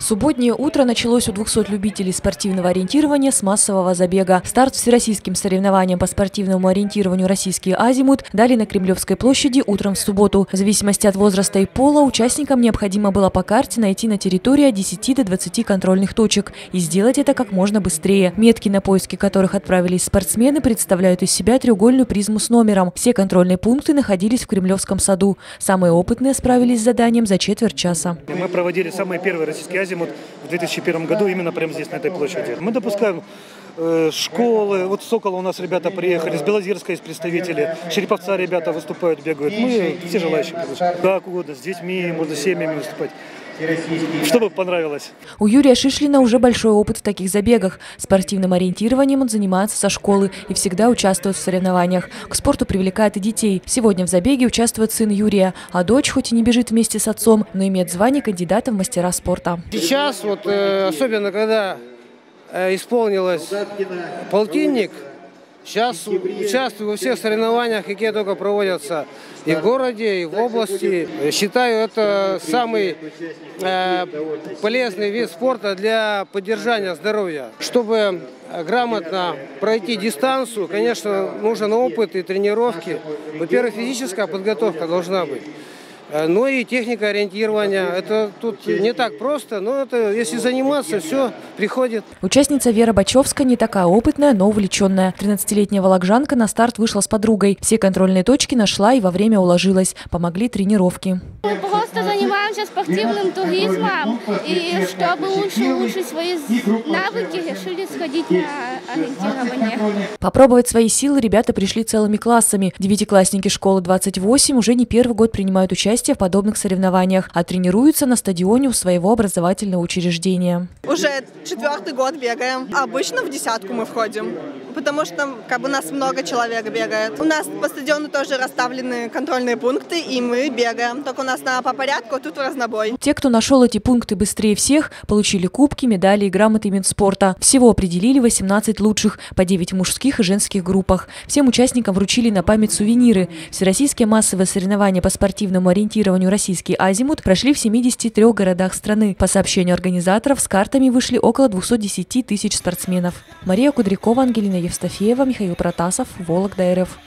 Субботнее утро началось у 200 любителей спортивного ориентирования с массового забега. Старт всероссийским соревнованиям по спортивному ориентированию «Российский азимут» дали на Кремлевской площади утром в субботу. В зависимости от возраста и пола участникам необходимо было по карте найти на территории от 10 до 20 контрольных точек и сделать это как можно быстрее. Метки, на поиски которых отправились спортсмены, представляют из себя треугольную призму с номером. Все контрольные пункты находились в Кремлевском саду. Самые опытные справились с заданием за четверть часа. Мы проводили самый первый российский азимут азимут в 2001 году именно прямо здесь, на этой площади. Мы допускаем школы, вот Сокола у нас ребята приехали, с Белозерска есть представители, Череповца ребята выступают, бегают. Мы все желающие Как угодно, с детьми, можно с семьями выступать. Чтобы понравилось. У Юрия Шишлина уже большой опыт в таких забегах. Спортивным ориентированием он занимается со школы и всегда участвует в соревнованиях. К спорту привлекает и детей. Сегодня в забеге участвует сын Юрия, а дочь хоть и не бежит вместе с отцом, но имеет звание кандидата в мастера спорта. Сейчас, вот, э, особенно когда э, исполнилось полтинник, Сейчас участвую во всех соревнованиях, какие только проводятся и в городе, и в области. Считаю, это самый э, полезный вид спорта для поддержания здоровья. Чтобы грамотно пройти дистанцию, конечно, нужен опыт и тренировки. Во-первых, физическая подготовка должна быть. Э, ну и техника ориентирования. Это тут не так просто, но это если заниматься, все приходит. Участница Вера Бачевская не такая опытная, но увлеченная. 13-летняя волокжанка на старт вышла с подругой. Все контрольные точки нашла и во время уложилась. Помогли тренировки. Мы просто занимаемся спортивным туризмом. И чтобы лучше улучшить свои навыки, решили сходить на ориентирование. Попробовать свои силы ребята пришли целыми классами. Девятиклассники школы 28 уже не первый год принимают участие участие в подобных соревнованиях, а тренируются на стадионе у своего образовательного учреждения. Уже четвертый год бегаем. Обычно в десятку мы входим, потому что как бы нас много человек бегает. У нас по стадиону тоже расставлены контрольные пункты, и мы бегаем. Только у нас на по порядку, а тут в разнобой. Те, кто нашел эти пункты быстрее всех, получили кубки, медали и грамоты Минспорта. Всего определили 18 лучших по 9 мужских и женских группах. Всем участникам вручили на память сувениры. Всероссийские массовые соревнования по спортивному ориентированию «Российский азимут» прошли в 73 городах страны. По сообщению организаторов, с картами вышли около 210 тысяч спортсменов. Мария Кудрякова, Ангелина Евстафеева, Михаил Протасов, Вологда РФ.